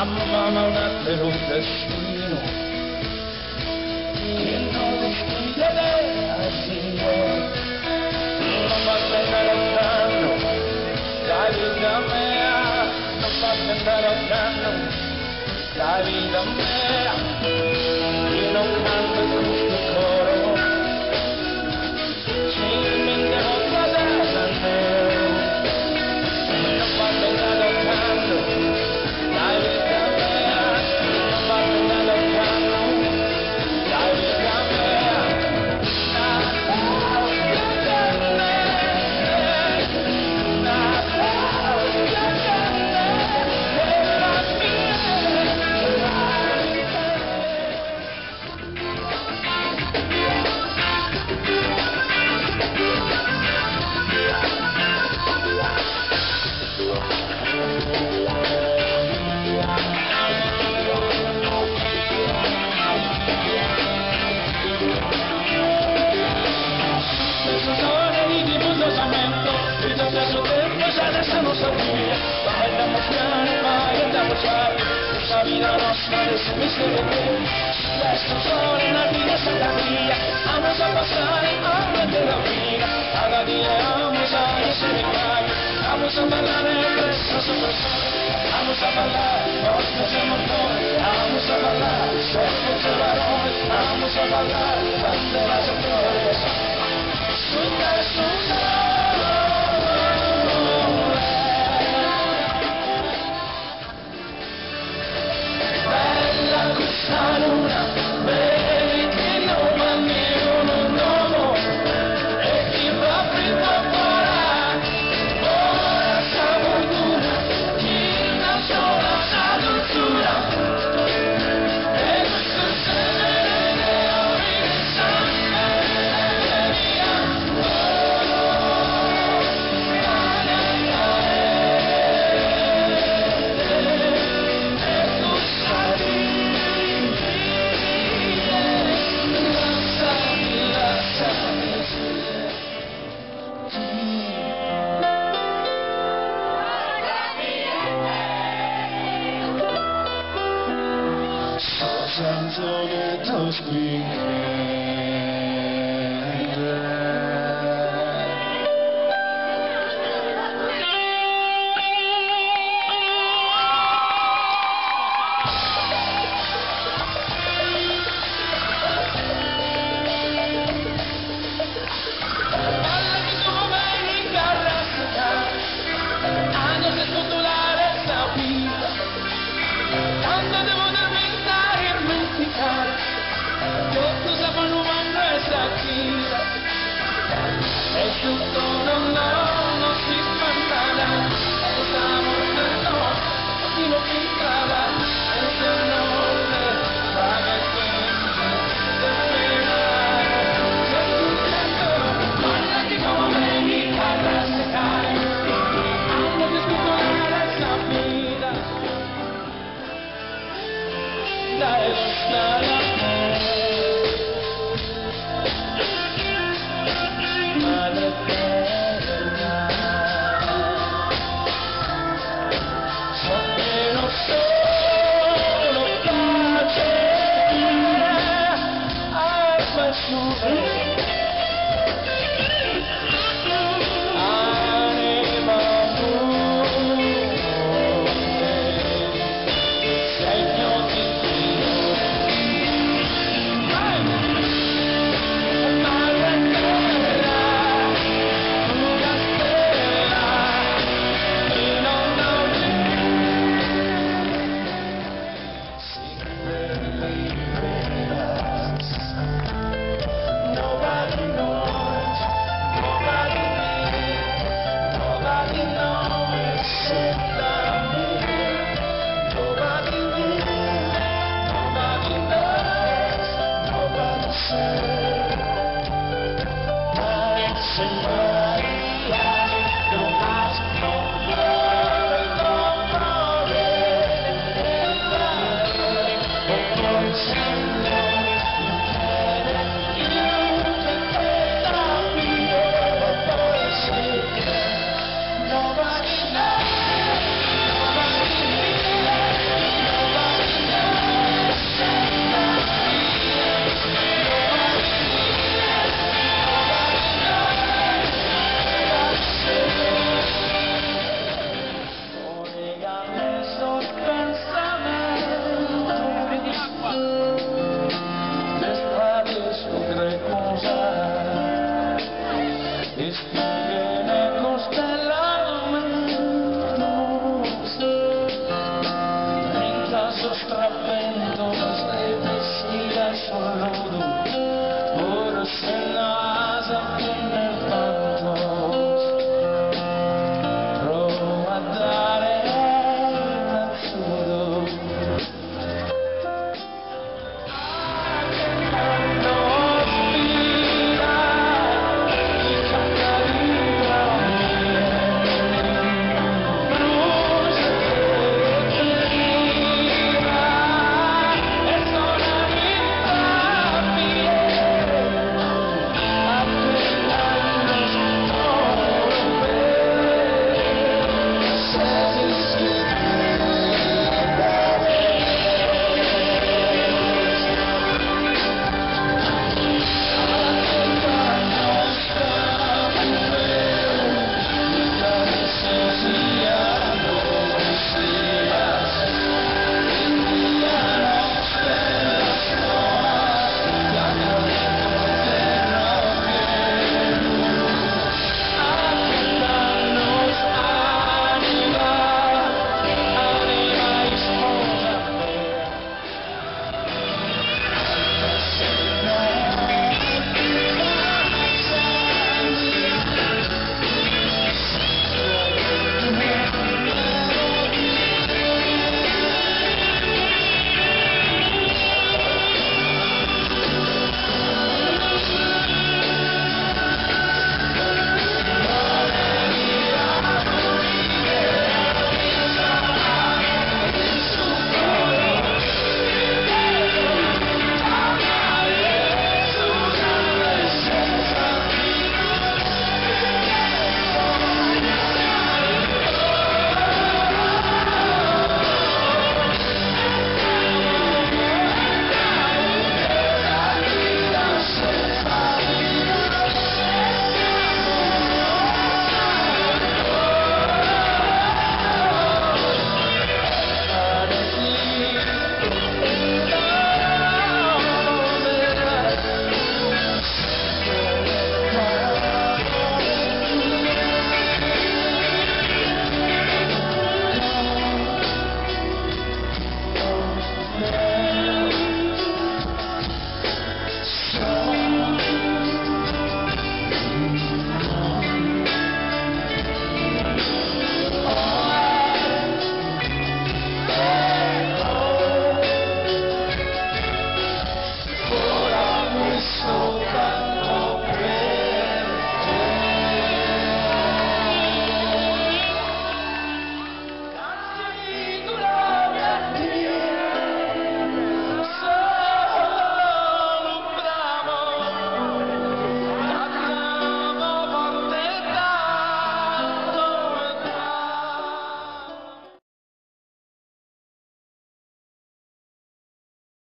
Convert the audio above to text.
I'm the one on that little destino. You know it's the day I see you. No parte la vida mea. No parte naranja, la mea. es miserable. Las son ardides a la vía, a nos a pasar hambre de la vida. Cada día vamos a ese milagro, vamos a bailar el beso Vamos a bailar, los que se montón, vamos a bailar, los que se varón, vamos a bailar, las de las Zawsze to toż pięknie. la la Bye.